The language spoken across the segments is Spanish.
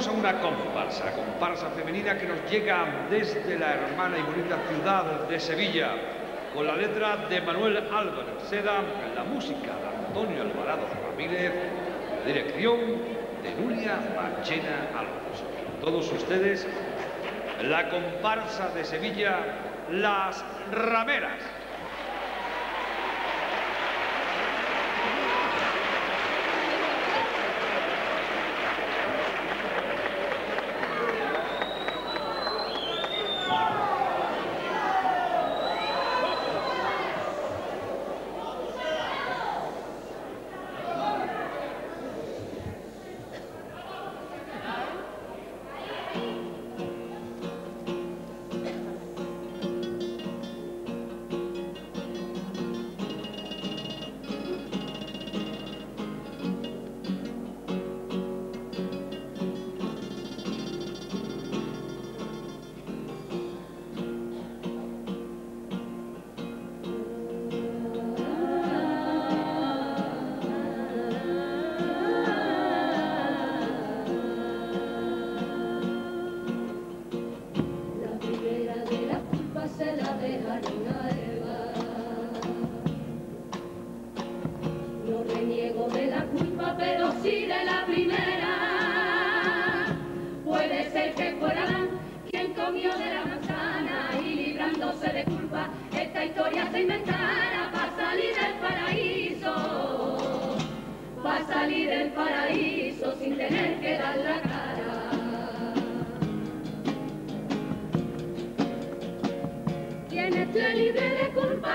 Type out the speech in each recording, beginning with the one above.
A una comparsa, comparsa femenina que nos llega desde la hermana y bonita ciudad de Sevilla, con la letra de Manuel Álvarez Seda, la música de Antonio Alvarado Ramírez, dirección de Nuria Marchena Alonso. Todos ustedes, la comparsa de Sevilla, Las Rameras.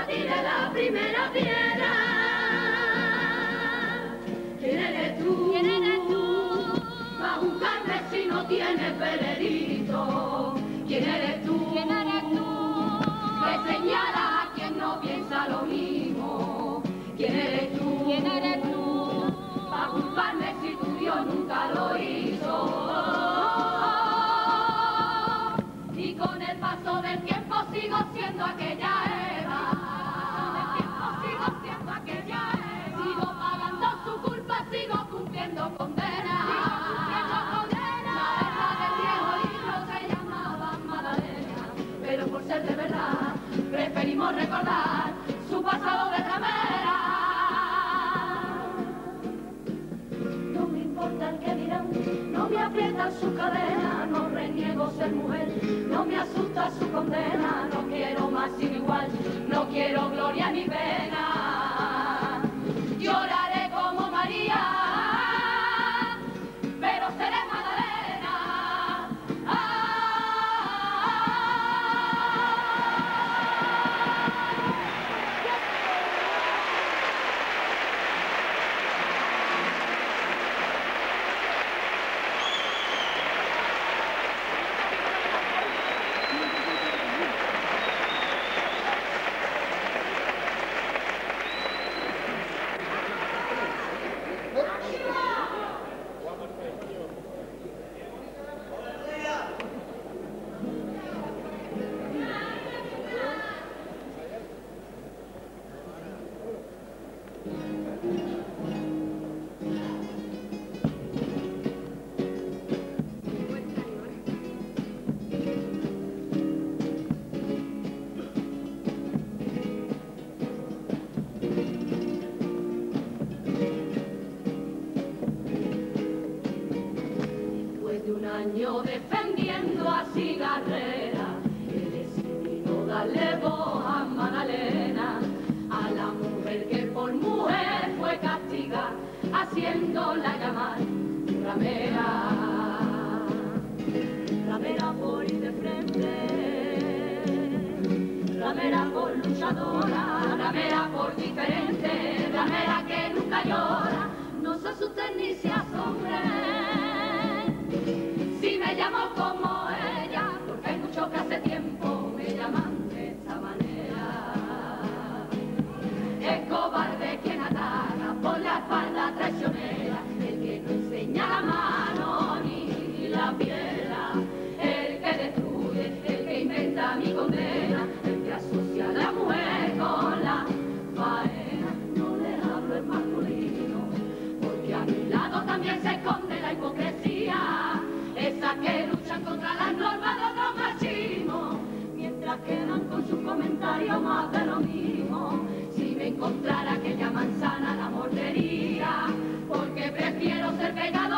tira la primera piedra. ¿Quién eres tú? ¿Quién eres tú? Para buscarme si no tienes veredicto. ¿Quién eres tú? ¿Quién eres tú? Que señala a quien no piensa lo mismo. ¿Quién eres tú? ¿Quién eres tú? Para juzgarme si tu Dios nunca lo hizo. Y con el paso del tiempo sigo no reniego ser mujer, no me asusta su condena, no quiero más sin igual, no quiero gloria ni pena. Yo defendiendo a Cigarrera, he decidido darle voz a Magdalena, a la mujer que por mujer fue castigada, haciéndola llamar ramera. Ramera por ir de frente, ramera por luchadora, ramera por diferente, ramera que nunca llora, no se asusten ni se asombren. siamo comodi. quedan con su comentario más de lo mismo. Si me encontrara aquella manzana la mordería, porque prefiero ser pegado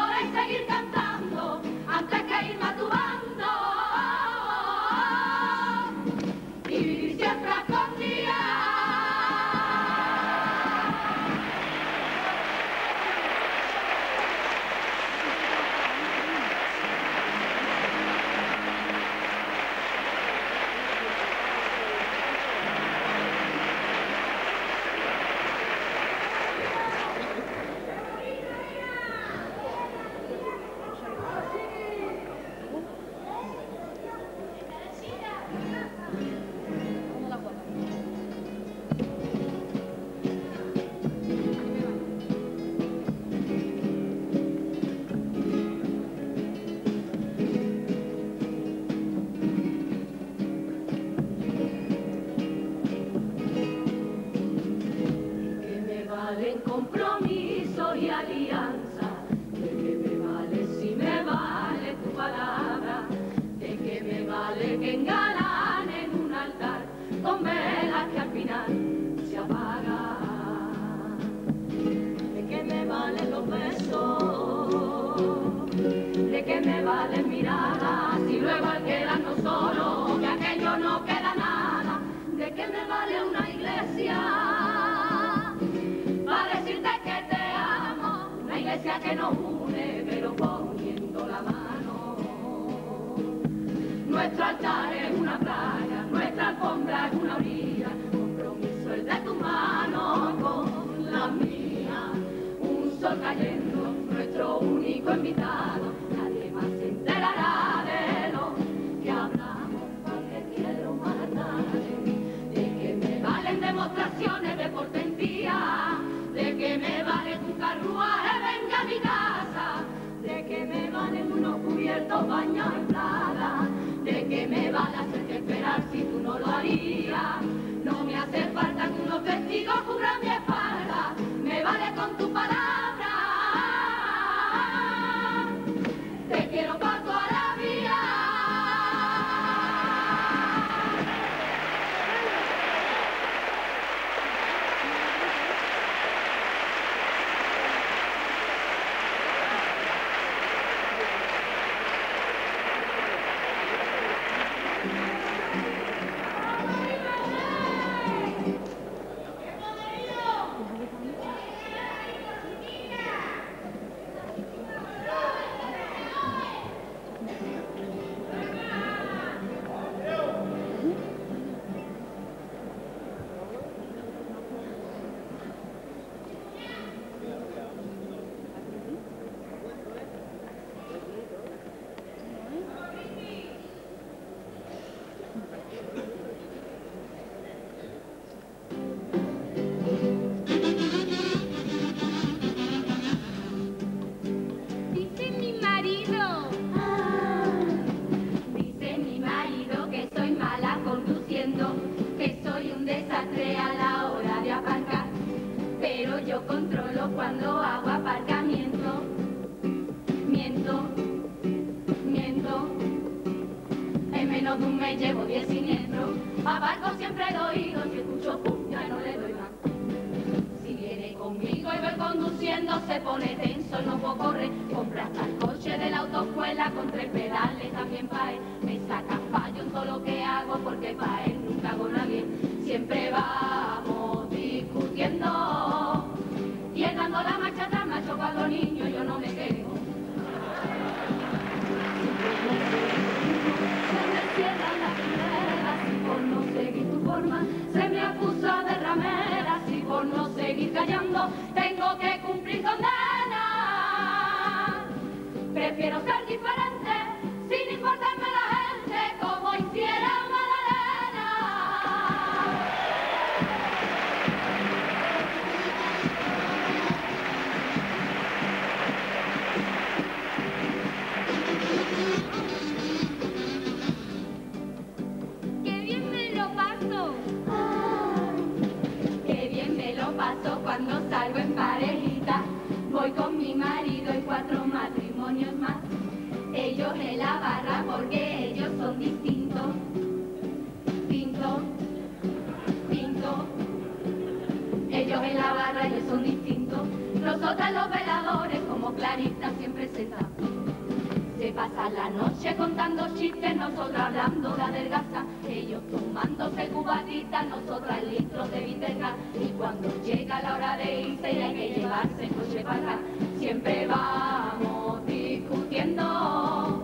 que nos une, pero poniendo la mano. Nuestro altar es una playa, nuestra alfombra es una orilla, compromiso el de tu mano con la mía, un sol cayendo, nuestro único invitado, un mes llevo 10 siniestros. Aparco siempre doy dos, si escucho pum, ya no le doy más. Si viene conmigo y voy conduciendo, se pone tenso no puedo correr. Compra hasta el coche de la autoescuela con tres pedales también para él. Me saca fallo todo lo que hago porque para él nunca hago nada. Siempre vamos discutiendo. Y él dando la marcha por no seguir callando tengo que cumplir condena. Prefiero ser diferente parejita, voy con mi marido y cuatro matrimonios más. Ellos en la barra porque ellos son distintos. Pinto, pinto. Ellos en la barra, ellos son distintos. Nosotras los veladores, como Clarita siempre se sentamos. Se pasa la noche contando chistes, nosotras hablando de adelgaza, ellos tomándose cubatitas, nosotras litros de vinterga. Y cuando llega la hora de irse y hay que llevarse el coche para siempre vamos discutiendo.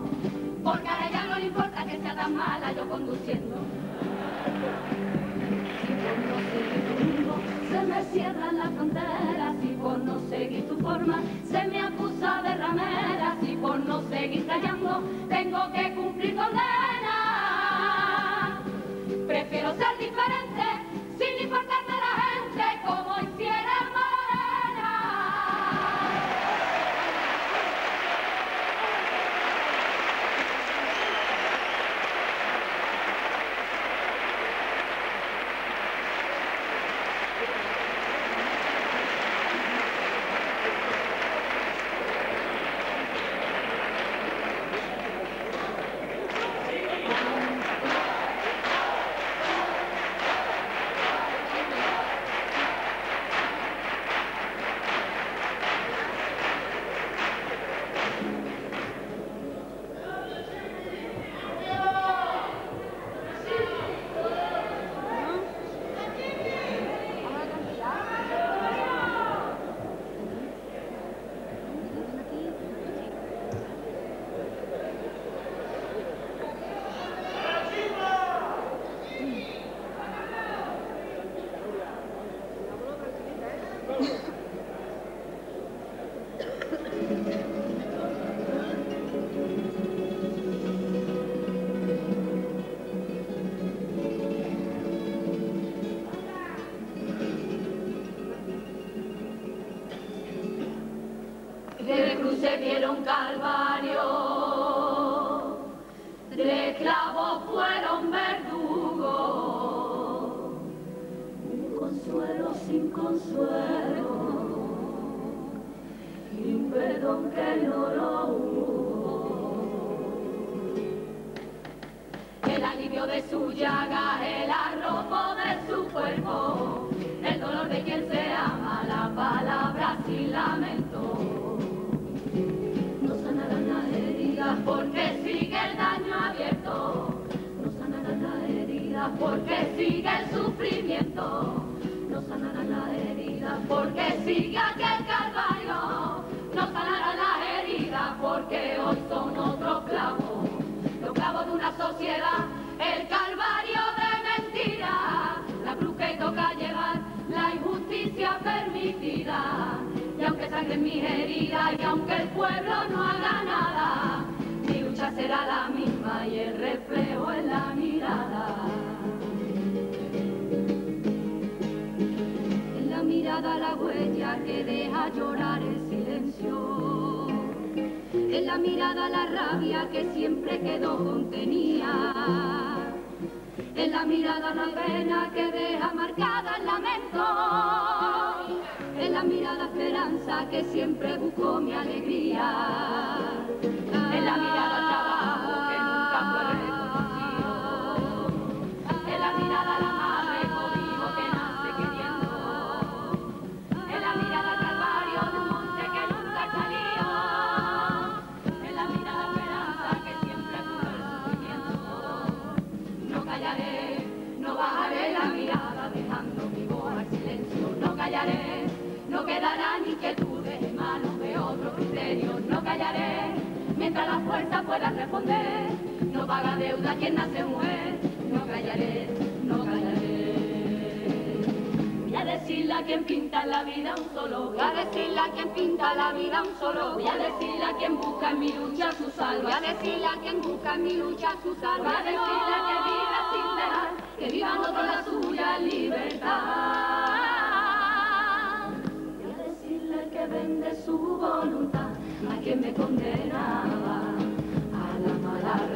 Porque a ella no le importa que sea tan mala yo conduciendo. Si por no seguir tu rumbo se me cierran las fronteras, si por no seguir tu forma se me acusa de ramera, por no seguir callando. Tengo que cumplir porque sigue el daño abierto. No sanarán las heridas porque sigue el sufrimiento. No sanarán las heridas porque sigue aquel calvario. No sanarán las heridas porque hoy son otros clavos. Los clavos de una sociedad, el calvario de mentira. La cruz que toca llevar, la injusticia permitida. Y aunque sangre en mis heridas y aunque el pueblo no haga nada, mi lucha será la misma y el reflejo en la mirada. La huella que deja llorar el silencio. En la mirada la rabia que siempre quedó contenida. En la mirada la pena que deja marcada el lamento. En la mirada esperanza que siempre buscó mi alegría. En la mirada responder. No paga deuda quien nace mujer. No callaré, no callaré. Voy a decirle a quien pinta la vida un solo. Voy a decirle a quien pinta la vida un solo. Voy a decirle a quien busca en mi lucha su salvación. Voy a decirle a quien busca en mi lucha su salvación. Voy a decirle que viva sin dejar, que vivan otros la suya libertad. Voy a decirle que vende su voluntad a quien me condenaba, a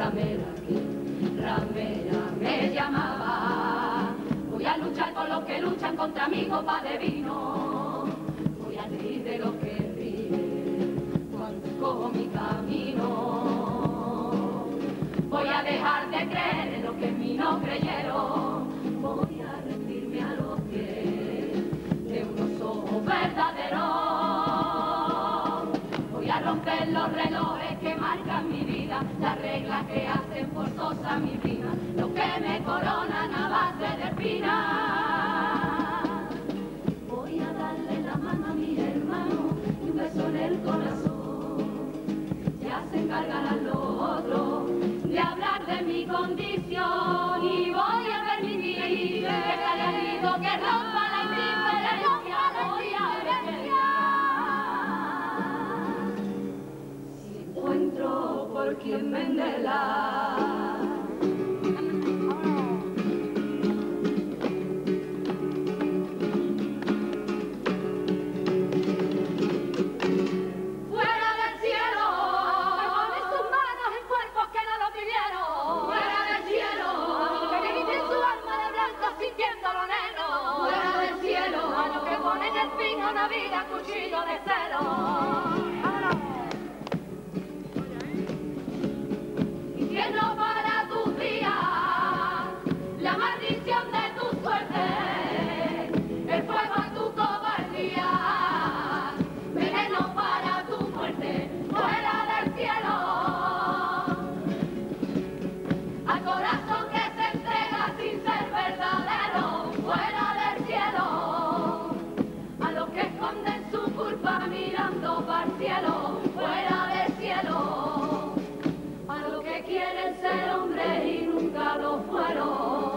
ramera que ramera me llamaba. Voy a luchar con los que luchan contra mi copa de vino. Los relojes que marcan mi vida, las reglas que hacen forzosa mi vida, los que me coronan a base de espinas. Voy a darle la mano a mi hermano y un beso en el corazón. Ya se encargarán los otros de hablar de mi condición y voy a permitir que grito que rompa encuentro por fuera del cielo. A los que quieren ser hombres y nunca lo fueron.